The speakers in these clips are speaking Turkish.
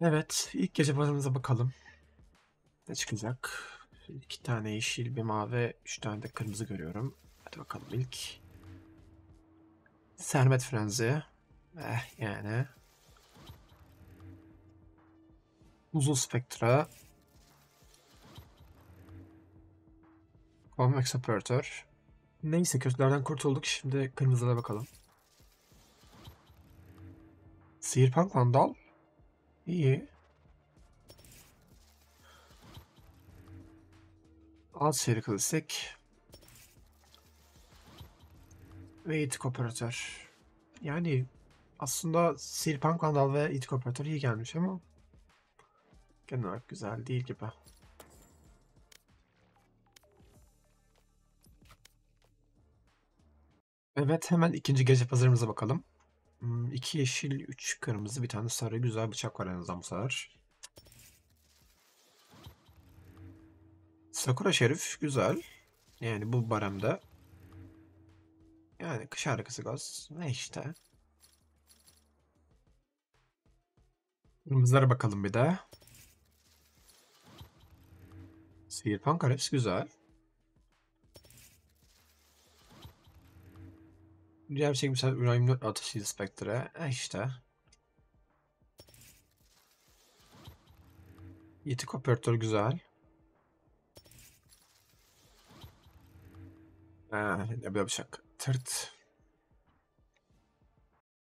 Evet, ilk gece pazarımıza bakalım. Ne çıkacak? İki tane yeşil, bir mavi, üç tane de kırmızı görüyorum. Hadi bakalım ilk. Sermet Frenzi. Eh yani. Uzun Spectra. Convex Operator. Neyse kötülerden kurtulduk. Şimdi kırmızılara bakalım. Sihirpunk Vandal. İyi. Alt seri klasik. Ve itik operatör. Yani aslında Sirpunk Vandal ve itik operatör iyi gelmiş ama genel olarak güzel değil gibi. Evet hemen ikinci gece pazarımıza bakalım. Hmm, iki yeşil, üç kırmızı, bir tane sarı güzel bıçak var en azından bu sefer. Sakura Şerif güzel. Yani bu baremde. Yani kış harikası gaz. Ne işte. Kırmızılara bakalım bir de. Sihirpan hepsi güzel. Diğer bir şey mesela Uranium Ateşi Spectre. E işte. Yetik operatör güzel. Ha, ne bir şak. Tırt.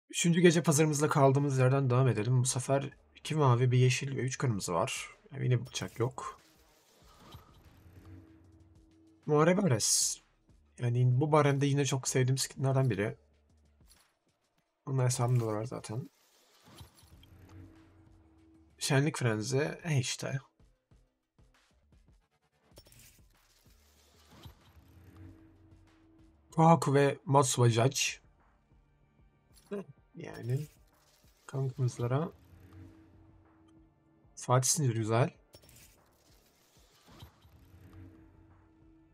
Üçüncü gece pazarımızda kaldığımız yerden devam edelim. Bu sefer iki mavi, bir yeşil ve üç kırmızı var. Yine bıçak yok. Muhareberes. Yani bu baremde yine çok sevdiğim skinlerden biri. Onun hesabımda da var zaten. Şenlik Frenzy. E işte. Kohaku ve Matsuwa Judge. Yani kankımızlara Fatih Sinir güzel.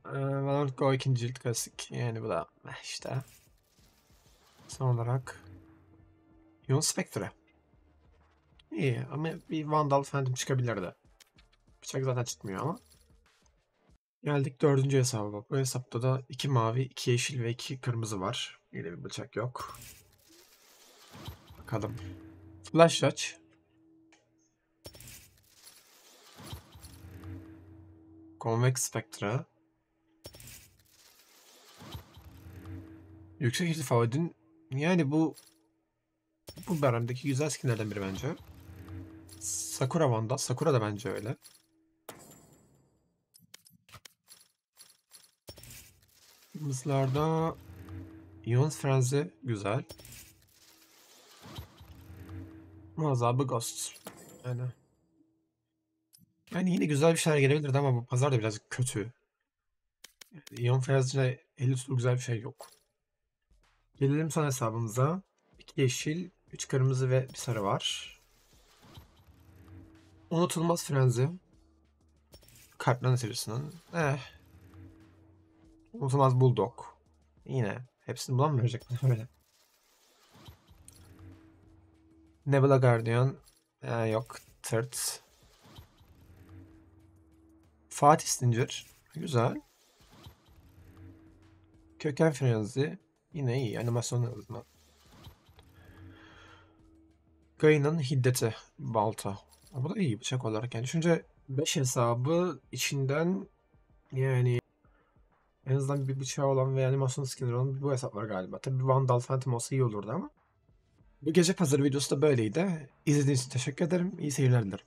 Ee, Valorant cilt klasik. Yani bu da eh, işte. Son olarak Ion Spectre. İyi ama bir Vandal Phantom çıkabilirdi. Bıçak zaten çıkmıyor ama. Geldik dördüncü hesaba. Bu hesapta da iki mavi, iki yeşil ve iki kırmızı var. Yine bir bıçak yok. Bakalım. Flash aç. Convex Spectra. Yüksek irtifa ödün. Yani bu bu baremdeki güzel skinlerden biri bence. Sakura Wanda. Sakura da bence öyle. Kırmızılarda Ion Frenzy güzel. Azabı Ghost. Yani. Yani yine güzel bir şeyler gelebilirdi ama bu pazar da birazcık kötü. Yani Ion Frenzy'de 50 tutur güzel bir şey yok. Gelelim son hesabımıza. 2 yeşil, 3 kırmızı ve bir sarı var. Unutulmaz Frenzy. Kartlan serisinden. Eh. Unutulmaz Bulldog. Yine. Hepsini bulan mı verecek bana böyle? Nebula Guardian. Eh, yok. Tırt. Fatih Stinger. Güzel. Köken Frenzy. Yine iyi. Animasyon en azından. Hiddeti. Balta. Bu da iyi bıçak olarak. Yani düşünce 5 hesabı içinden yani en azından bir bıçağı olan ve animasyon skinleri olan bu hesap var galiba. Tabi Vandal Phantom olsa iyi olurdu ama. Bu gece pazarı videosu da böyleydi. İzlediğiniz için teşekkür ederim. İyi seyirler dilerim.